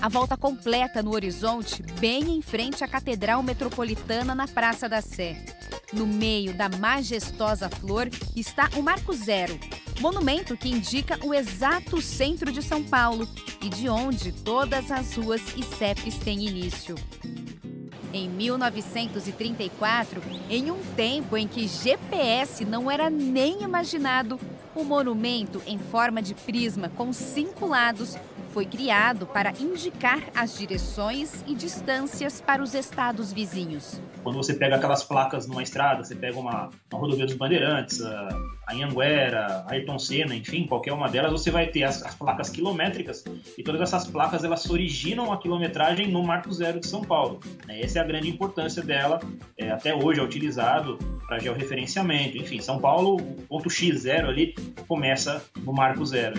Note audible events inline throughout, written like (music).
A volta completa no horizonte, bem em frente à Catedral Metropolitana na Praça da Sé. No meio da majestosa flor está o Marco Zero, monumento que indica o exato centro de São Paulo e de onde todas as ruas e CEPs têm início. Em 1934, em um tempo em que GPS não era nem imaginado, o monumento em forma de prisma com cinco lados foi criado para indicar as direções e distâncias para os estados vizinhos. Quando você pega aquelas placas numa estrada, você pega uma, uma rodovia dos Bandeirantes, a, a Anhanguera, a Ayrton Senna, enfim, qualquer uma delas, você vai ter as, as, placas quilométricas e todas essas placas elas originam a quilometragem no Marco Zero de São Paulo. Né? Essa é a grande importância dela, é, até hoje é utilizado para georreferenciamento. Enfim, São Paulo, o ponto X0 ali começa no Marco Zero.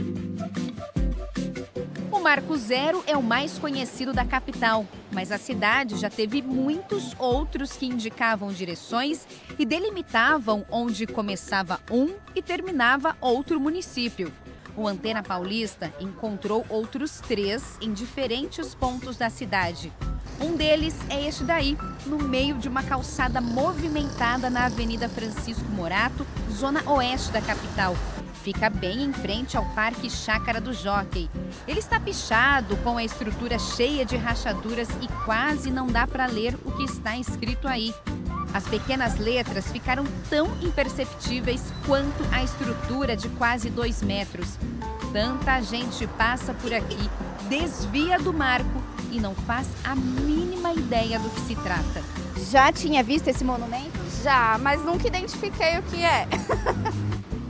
Marco Zero é o mais conhecido da capital, mas a cidade já teve muitos outros que indicavam direções e delimitavam onde começava um e terminava outro município. O Antena Paulista encontrou outros três em diferentes pontos da cidade. Um deles é este daí, no meio de uma calçada movimentada na Avenida Francisco Morato, zona oeste da capital, Fica bem em frente ao Parque Chácara do Jockey. Ele está pichado, com a estrutura cheia de rachaduras e quase não dá para ler o que está escrito aí. As pequenas letras ficaram tão imperceptíveis quanto a estrutura de quase dois metros. Tanta gente passa por aqui, desvia do marco e não faz a mínima ideia do que se trata. Já tinha visto esse monumento? Já, mas nunca identifiquei o que é. (laughs)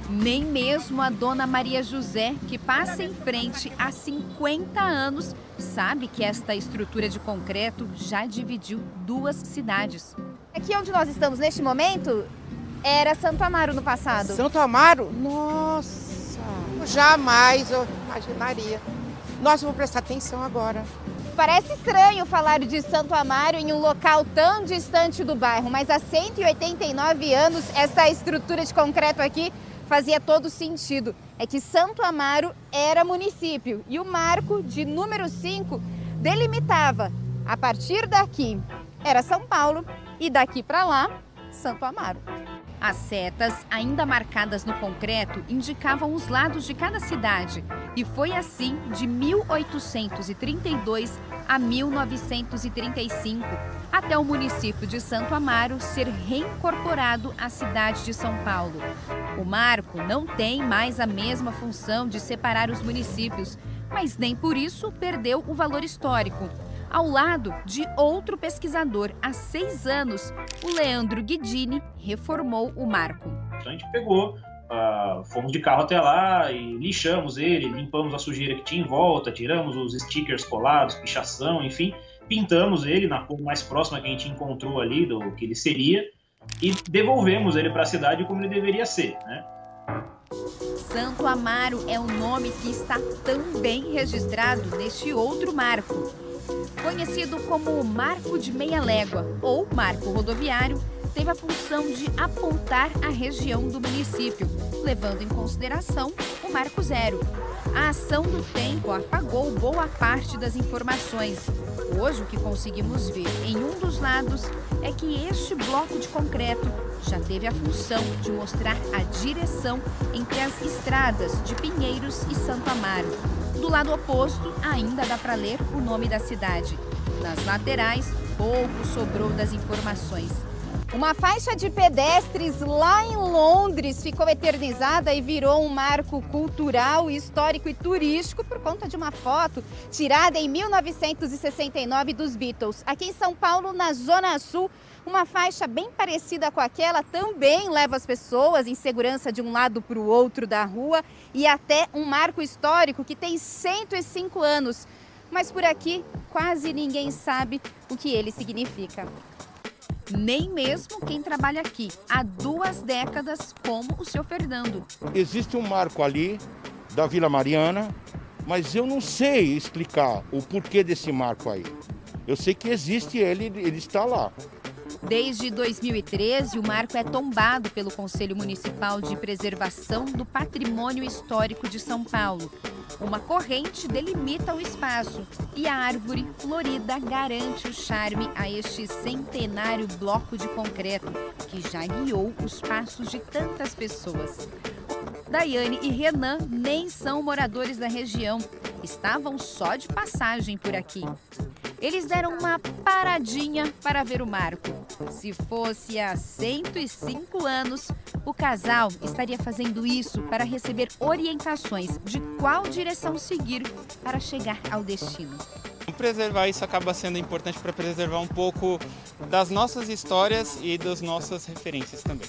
Nem mesmo a dona Maria José, que passa em frente há 50 anos, sabe que esta estrutura de concreto já dividiu duas cidades. Aqui onde nós estamos neste momento era Santo Amaro no passado. Santo Amaro? Nossa! Jamais eu imaginaria. Nós vamos prestar atenção agora. Parece estranho falar de Santo Amaro em um local tão distante do bairro, mas há 189 anos essa estrutura de concreto aqui fazia todo sentido. É que Santo Amaro era município e o marco de número 5 delimitava a partir daqui era São Paulo e daqui para lá Santo Amaro. As setas, ainda marcadas no concreto, indicavam os lados de cada cidade. E foi assim de 1832 a 1935, até o município de Santo Amaro ser reincorporado à cidade de São Paulo. O marco não tem mais a mesma função de separar os municípios, mas nem por isso perdeu o valor histórico ao lado de outro pesquisador há seis anos, o Leandro Guidini reformou o marco. A gente pegou, uh, fomos de carro até lá e lixamos ele, limpamos a sujeira que tinha em volta, tiramos os stickers colados, pichação, enfim, pintamos ele na cor mais próxima que a gente encontrou ali do que ele seria e devolvemos ele para a cidade como ele deveria ser, né? Santo Amaro é o nome que está também registrado neste outro marco. Conhecido como Marco de Meia Légua ou Marco Rodoviário, teve a função de apontar a região do município, levando em consideração o Marco Zero. A ação do tempo apagou boa parte das informações. Hoje, o que conseguimos ver em um dos lados é que este bloco de concreto já teve a função de mostrar a direção entre as estradas de Pinheiros e Santo Amaro. Do lado oposto, ainda dá para ler o nome da cidade. Nas laterais, pouco sobrou das informações. Uma faixa de pedestres lá em Londres ficou eternizada e virou um marco cultural, histórico e turístico por conta de uma foto tirada em 1969 dos Beatles. Aqui em São Paulo, na Zona Sul, uma faixa bem parecida com aquela também leva as pessoas em segurança de um lado para o outro da rua e até um marco histórico que tem 105 anos. Mas por aqui quase ninguém sabe o que ele significa nem mesmo quem trabalha aqui há duas décadas, como o seu Fernando. Existe um marco ali da Vila Mariana, mas eu não sei explicar o porquê desse marco aí. Eu sei que existe ele, ele está lá. Desde 2013, o marco é tombado pelo Conselho Municipal de Preservação do Patrimônio Histórico de São Paulo. Uma corrente delimita o espaço e a árvore florida garante o charme a este centenário bloco de concreto que já guiou os passos de tantas pessoas. Daiane e Renan nem são moradores da região, estavam só de passagem por aqui. Eles deram uma paradinha para ver o marco. Se fosse há 105 anos, o casal estaria fazendo isso para receber orientações de qual direção seguir para chegar ao destino. Preservar isso acaba sendo importante para preservar um pouco das nossas histórias e das nossas referências também.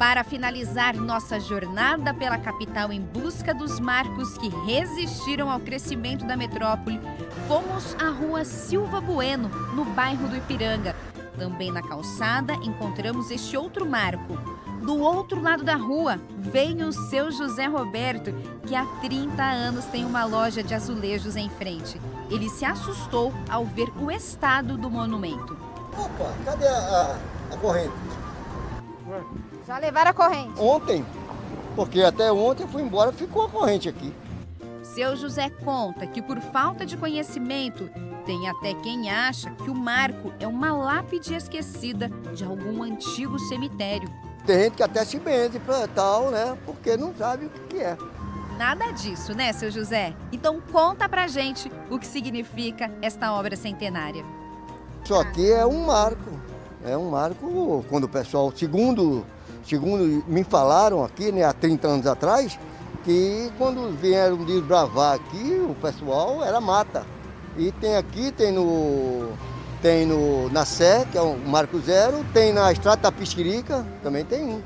Para finalizar nossa jornada pela capital em busca dos marcos que resistiram ao crescimento da metrópole, fomos à rua Silva Bueno, no bairro do Ipiranga. Também na calçada encontramos este outro marco. Do outro lado da rua vem o seu José Roberto, que há 30 anos tem uma loja de azulejos em frente. Ele se assustou ao ver o estado do monumento. Opa, cadê a, a, a corrente? Já levaram a corrente? Ontem, porque até ontem eu fui embora, ficou a corrente aqui. Seu José conta que por falta de conhecimento, tem até quem acha que o marco é uma lápide esquecida de algum antigo cemitério. Tem gente que até se benze para tal, né? Porque não sabe o que é. Nada disso, né, seu José? Então conta pra gente o que significa esta obra centenária. Isso aqui é um marco. É um marco quando o pessoal, segundo segundo me falaram aqui, né, há 30 anos atrás, que quando vieram desbravar aqui, o pessoal era mata. E tem aqui, tem no. Tem no, na Sé, que é o Marco Zero, tem na Estrada da Pisquirica, também tem um.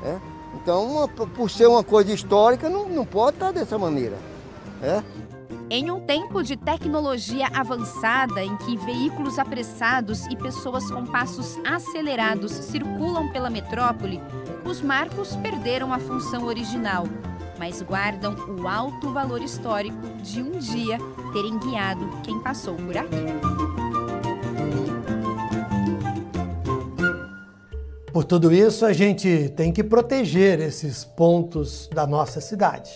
Né? Então, uma, por ser uma coisa histórica, não, não pode estar dessa maneira. Né? Em um tempo de tecnologia avançada, em que veículos apressados e pessoas com passos acelerados circulam pela metrópole, os marcos perderam a função original, mas guardam o alto valor histórico de um dia terem guiado quem passou por aqui. Por tudo isso, a gente tem que proteger esses pontos da nossa cidade.